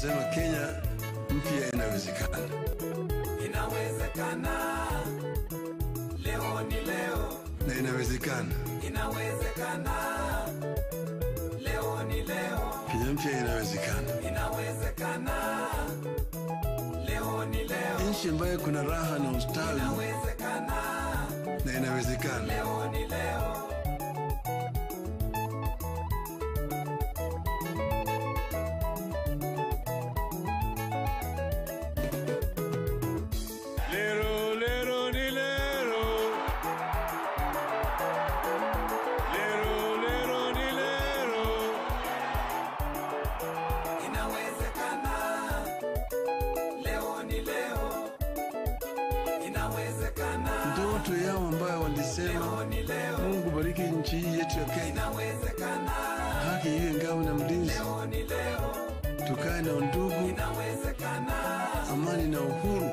tunasema Kenya mpya inawezekana. Inawezekana, leo ni leo. na inawezekana. Inawezekana, leo ni leo. Kenya mpya inawezekana, Inawezekana, leo ni leo. nchi ambayo kuna raha na ustawi, Inawezekana, na inawezekana. leo ni leo. Mungu bariki nchi yetu ya Kenya, haki iwe ngao na mlinzi, tukae na undugu, amani na uhuru,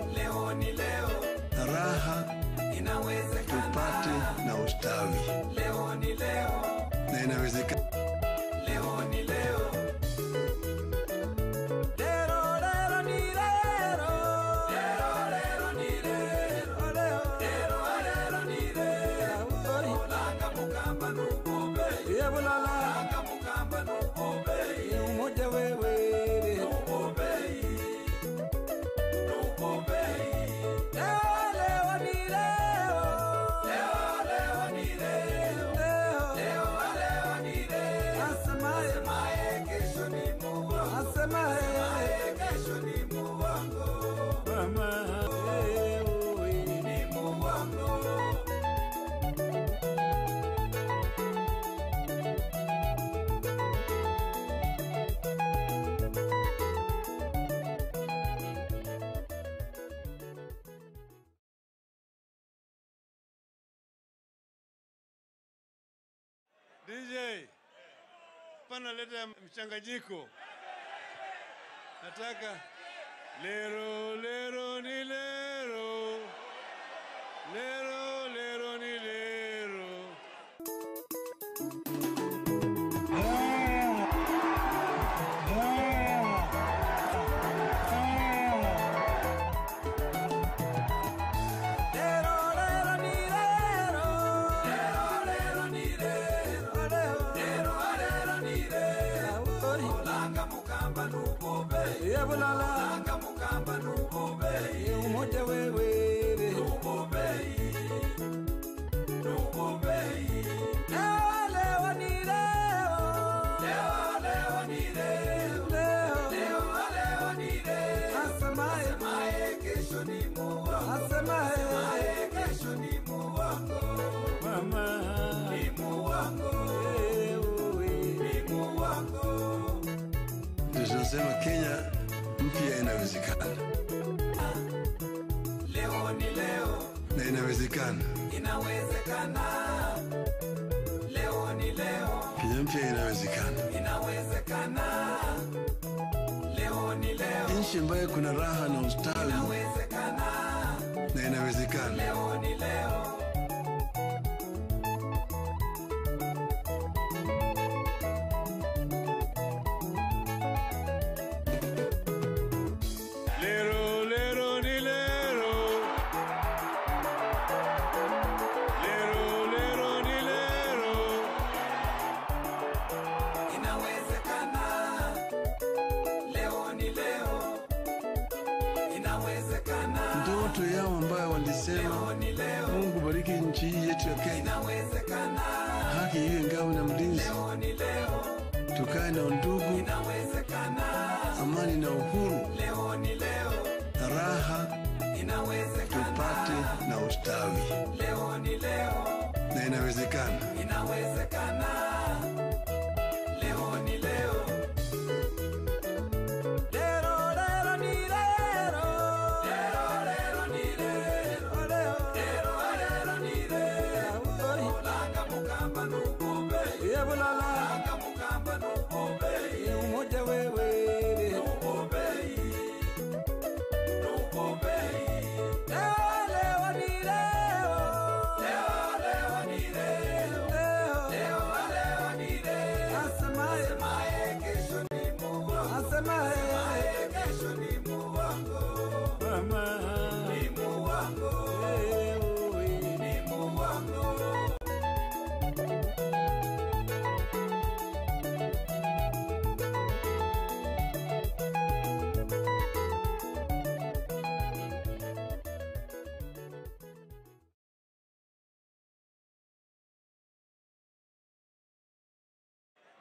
Bravo Lala. DJ, pana leta mchanganyiko. Nataka lero lero ni lero, lero nubube. Olanga mukamba nubube. Nubube. Nubube. Leo, leo, ni leo. Leo, leo, ni leo. Leo, leo, ni leo. Asemaye kesho ni muongo. Asemaye kesho ni muongo. Ni muongo. Ni muongo. Ndio tunasema Kenya mpya inawezekana, Leo ni leo. na inawezekana. Inawezekana. Leo ni leo. Kenya mpya inawezekana, Inawezekana. Leo ni leo. nchi ambayo kuna raha na ustawi, Inawezekana. na inawezekana. Leo ni leo. Ndoto yao ambayo walisema. Mungu bariki nchi hii yetu ya Kenya, haki iwe ngao na mlinzi, tukae na undugu, amani na uhuru, raha tupate na ustawi, na inawezekana.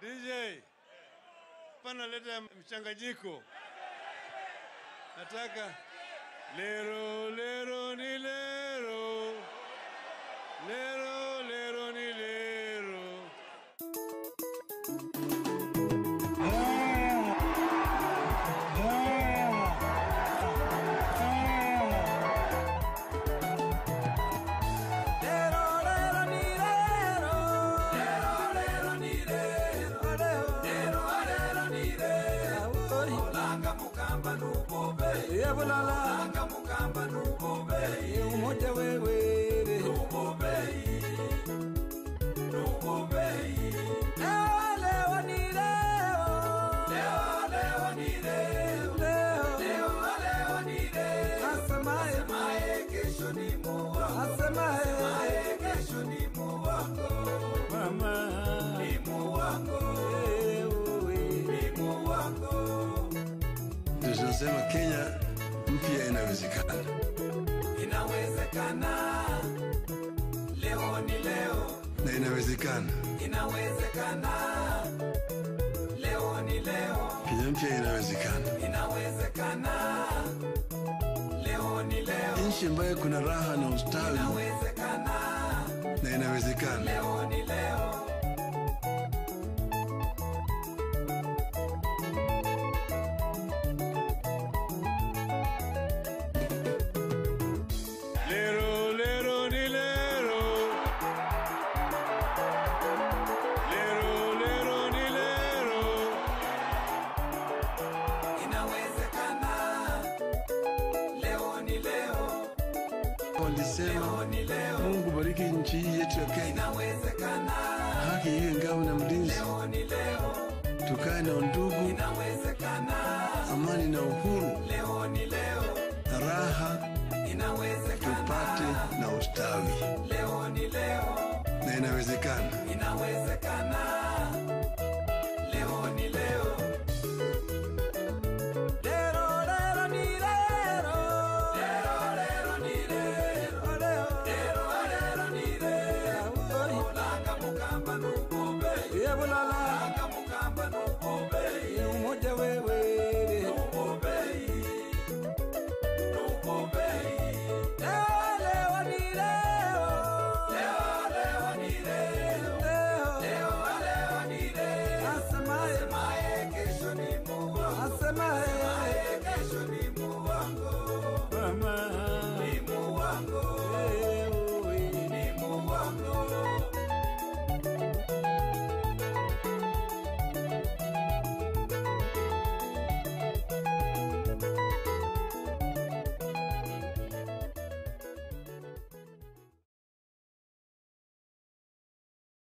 DJ, pana leta mchanganyiko. Nataka lero lero ni lero, lero leo. Leo, leo, leo, ni leo. Asemaye. Asemaye kesho ni muwa. Asemaye. Asemaye kesho ni muwango. Mama. Ni muwango. Ni muwango. Ndio tunasema Kenya mpya inawezekana. Inawezekana. Leo ni leo. na inawezekana. Inawezekana. Leo ni leo. Kenya mpya inawezekana. Inawezekana. Leo ni leo. Nchi ambayo kuna raha na ustawi Inawezekana. na inawezekana. Leo ni Walisema. Mungu bariki nchi yetu ya Kenya, haki iwe ngao na mlinzi, tukae na undugu, amani na uhuru, raha. Tupate na ustawi, na inawezekana. la la